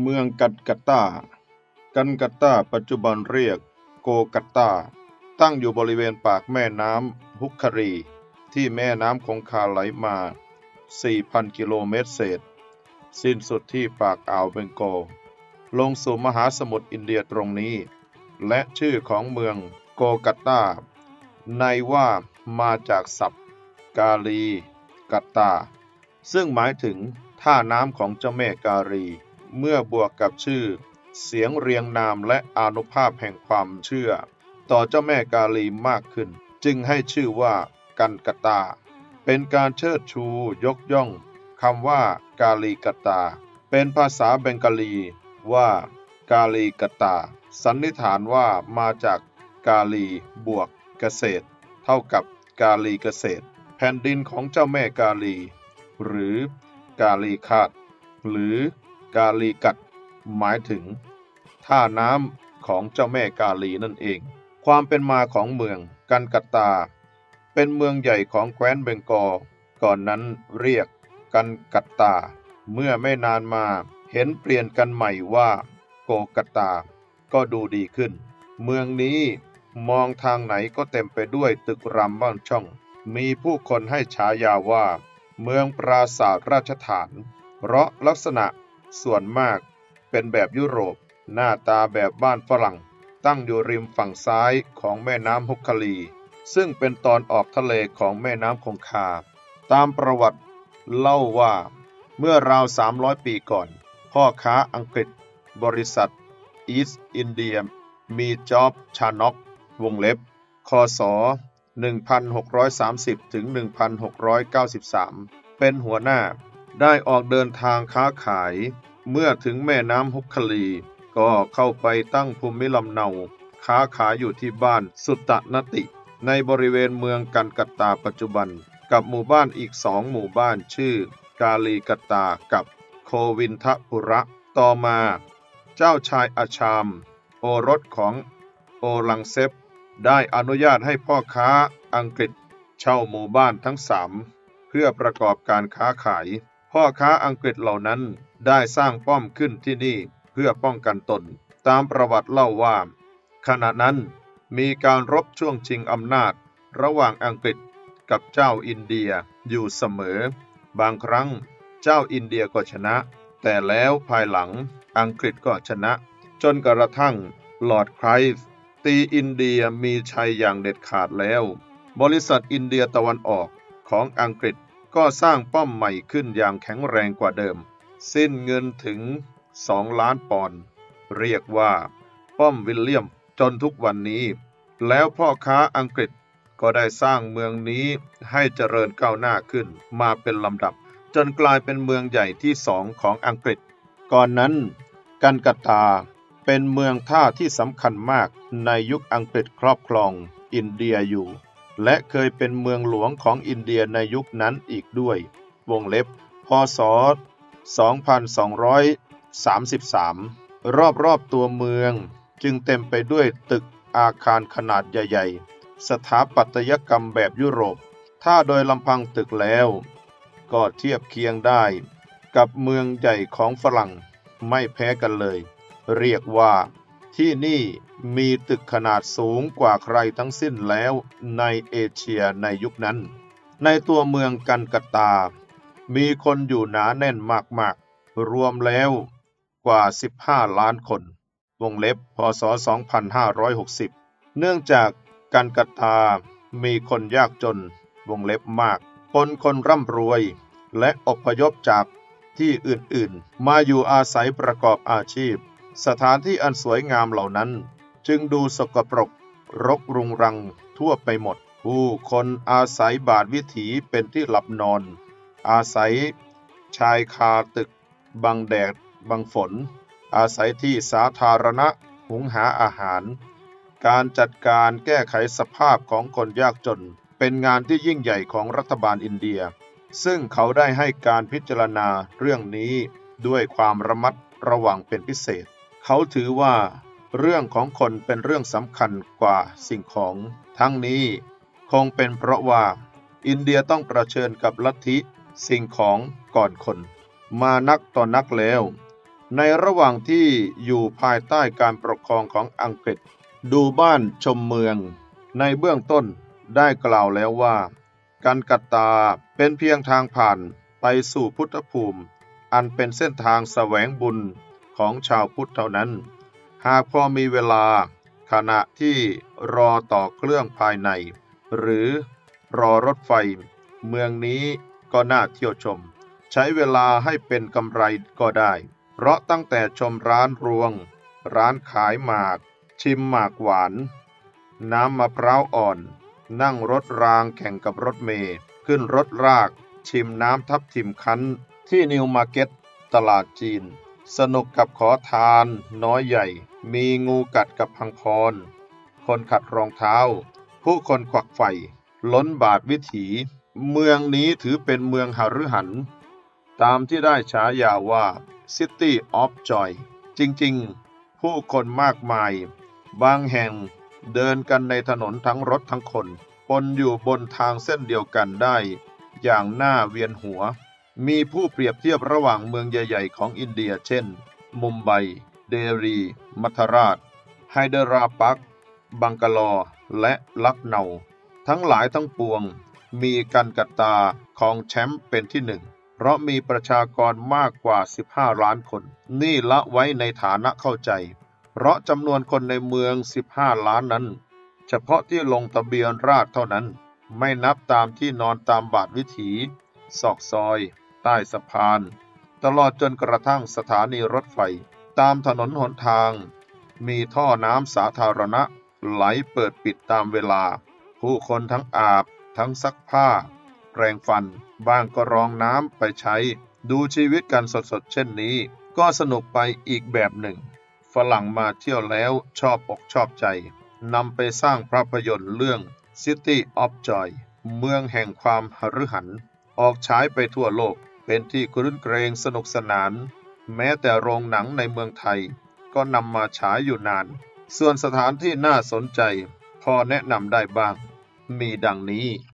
เมืองกัตกัตตา กันกัตาปัจจุบันเรียกโกกัตตา ตั้งอยู่บริเวณปากแม่น้ำฮุกคารี ที่แม่น้ำคงคาไหลมา 4,000 กิโลเมตรเศษ สิ้นสุดที่ปากอ่าวเบงโกลลงสู่มหาสมุทรอินเดียตรงนี้ และชื่อของเมืองโกกัตตา ในว่ามาจากศัพท์กาลี กัตตา ซึ่งหมายถึงท่าน้ำของเจ้าแม่กาลี เมื่อบวกกับชื่อ เสียงเรียงนามและอานุภาพแห่งความเชื่อ ต่อเจ้าแม่กาลีมากขึ้น จึงให้ชื่อว่ากันกตา เป็นการเชิดชูยกย่องคำว่ากาลีกตา เป็นภาษาเบงกาลีว่ากาลีกตา สันนิษฐานว่ามาจากกาลีบวกเกษตร เท่ากับกาลีเกษตร แผ่นดินของเจ้าแม่กาลี หรือกาลีคาดหรือ กาลีกัดหมายถึงท่าน้ำของเจ้าแม่กาลีนั่นเอง ความเป็นมาของเมืองกันกัตตา เป็นเมืองใหญ่ของแคว้นเบงกอลก่อนนั้นเรียกกันกัตตา เมื่อไม่นานมาเห็นเปลี่ยนกันใหม่ว่าโกกัตตา ก็ดูดีขึ้น เมืองนี้มองทางไหนก็เต็มไปด้วยตึกรำบ้านช่อง มีผู้คนให้ฉายาว่า เมืองปราสาทราชฐาน เพราะลักษณะ ส่วนมากเป็นแบบยุโรป หน้าตาแบบบ้านฝรั่ง ตั้งอยู่ริมฝั่งซ้ายของแม่น้ำฮุกคลี ซึ่งเป็นตอนออกทะเลของแม่น้ำคงคา ตามประวัติเล่าว่า เมื่อราว 300 ปีก่อน พ่อค้าอังกฤษ บริษัทอีสต์อินเดียมีจ็อบชานอกวงเล็บ คศ 1630ถึง1693 เป็นหัวหน้า ได้ออกเดินทางค้าขาย เมื่อถึงแม่น้ำฮุกคลี ก็เข้าไปตั้งภูมิลำเนา ค้าขายอยู่ที่บ้านสุตตนติ ในบริเวณเมืองกันกตาปัจจุบัน กับหมู่บ้านอีกสองหมู่บ้านชื่อ กาลีกตตากับโควินทปุระ ต่อมา เจ้าชายอาชาม โอรสของโอลังเซฟได้อนุญาตให้พ่อค้าอังกฤษเช่าหมู่บ้านทั้งสามเพื่อประกอบการค้าขาย พ่อค้าอังกฤษเหล่านั้นได้สร้างป้อมขึ้นที่นี่เพื่อป้องกันตน ตามประวัติเล่าว่า ขณะนั้นมีการรบช่วงชิงอำนาจ ระหว่างอังกฤษกับเจ้าอินเดียอยู่เสมอ บางครั้งเจ้าอินเดียก็ชนะ แต่แล้วภายหลังอังกฤษก็ชนะ จนกระทั่งลอร์ดไครฟ์ตีอินเดียมีชัยอย่างเด็ดขาดแล้ว บริษัทอินเดียตะวันออกของอังกฤษ ก็สร้างป้อมใหม่ขึ้นอย่างแข็งแรงกว่าเดิม สิ้นเงินถึง 2 ล้านปอนด์เรียกว่า ป้อมวิลเลียมจนทุกวันนี้ แล้วพ่อค้าอังกฤษก็ได้สร้างเมืองนี้ให้เจริญก้าวหน้าขึ้นมาเป็นลำดับ จนกลายเป็นเมืองใหญ่ที่สองของอังกฤษ ก่อนนั้น กันกตาเป็นเมืองท่าที่สำคัญมากในยุคอังกฤษครอบครองอินเดียอยู่ และเคยเป็นเมืองหลวงของอินเดียในยุคนั้นอีกด้วย วงเล็บ พศ 2233 รอบๆตัวเมืองจึงเต็มไปด้วยตึกอาคารขนาดใหญ่ ๆ สถาปัตยกรรมแบบยุโรป ถ้าโดยลำพังตึกแล้ว ก็เทียบเคียงได้ กับเมืองใหญ่ของฝรั่งไม่แพ้กันเลย เรียกว่า ที่นี่มีตึกขนาดสูงกว่าใครทั้งสิ้นแล้วในเอเชียในยุคนั้น ในตัวเมืองกันกตา มีคนอยู่หนาแน่นมากๆ รวมแล้วกว่า 15 ล้านคน วงเล็บ พศ 2560 เนื่องจากกันกตา มีคนยากจน วงเล็บมาก คนคนร่ำรวย และอพยพจากที่อื่นๆ มาอยู่อาศัยประกอบอาชีพ สถานที่อันสวยงามเหล่านั้น จึงดูสกปรก รกรุงรังทั่วไปหมด ผู้คนอาศัยบาทวิถีเป็นที่หลับนอน อาศัยชายคาตึก บังแดด บังฝน อาศัยที่สาธารณะหุงหาอาหาร การจัดการแก้ไขสภาพของคนยากจน เป็นงานที่ยิ่งใหญ่ของรัฐบาลอินเดีย ซึ่งเขาได้ให้การพิจารณาเรื่องนี้ด้วยความระมัดระวังเป็นพิเศษ เขาถือว่า เรื่องของคนเป็นเรื่องสำคัญกว่าสิ่งของ ทั้งนี้คงเป็นเพราะว่า อินเดียต้องประเชิญกับลัทธิสิ่งของก่อนคน มานักต่อนนักแล้ว ในระหว่างที่อยู่ภายใต้การปกครองของอังกฤษ ดูบ้านชมเมือง ในเบื้องต้นได้กล่าวแล้วว่า กันกัตตาเป็นเพียงทางผ่านไปสู่พุทธภูมิ อันเป็นเส้นทางแสวงบุญ ของชาวพุทธเท่านั้น หากพอมีเวลา ขณะที่รอต่อเครื่องภายใน หรือรอรถไฟ เมืองนี้ก็น่าเที่ยวชม ใช้เวลาให้เป็นกำไรก็ได้ เพราะตั้งแต่ชมร้านรวง ร้านขายหมาก ชิมหมากหวาน น้ำมะพร้าวอ่อน นั่งรถรางแข่งกับรถเมล์ขึ้นรถลาก ชิมน้ำทับทิมคั้นที่นิวมาร์เก็ตตลาดจีน สนุกกับขอทานน้อยใหญ่ มีงูกัดกับพังพอน คนขัดรองเท้า ผู้คนขวักไขว่ล้นบาทวิถี เมืองนี้ถือเป็นเมืองหฤหรรษ์ ตามที่ได้ฉายาว่า City of Joy จริงๆ ผู้คนมากมาย บางแห่งเดินกันในถนนทั้งรถทั้งคน ปนอยู่บนทางเส้นเดียวกันได้ อย่างน่าเวียนหัว มีผู้เปรียบเทียบระหว่างเมืองใหญ่ ๆ ของอินเดีย เช่น มุมไบ เดรี มัทราช ไฮเดราปัก บังกลอและลักเนาทั้งหลายทั้งปวง มีกันกัตตาของแชมป์เป็นที่หนึ่ง เพราะมีประชากรมากกว่า 15 ล้านคน นี่ละไว้ในฐานะเข้าใจ เพราะจำนวนคนในเมือง 15 ล้านนั้น เฉพาะที่ลงทะเบียนราษเท่านั้น ไม่นับตามที่นอนตามบาทวิถี ซอกซอย ใต้สะพาน ตลอดจนกระทั่งสถานีรถไฟ ตามถนนหนทาง มีท่อน้ำสาธารณะ ไหลเปิดปิดตามเวลา ผู้คนทั้งอาบ ทั้งซักผ้า แปรงฟัน บ้างก็รองน้ำไปใช้ ดูชีวิตกันสดๆ เช่นนี้ ก็สนุกไปอีกแบบหนึ่ง ฝรั่งมาเที่ยวแล้วชอบอกชอบใจนำไปสร้างภาพยนตร์เรื่อง City of Joy เมืองแห่งความหฤหัน ออกฉายไปทั่วโลก เป็นที่ครื้นเกรงสนุกสนาน แม้แต่โรงหนังในเมืองไทย ก็นำมาฉายอยู่นาน ส่วนสถานที่น่าสนใจ พอแนะนำได้บ้าง มีดังนี้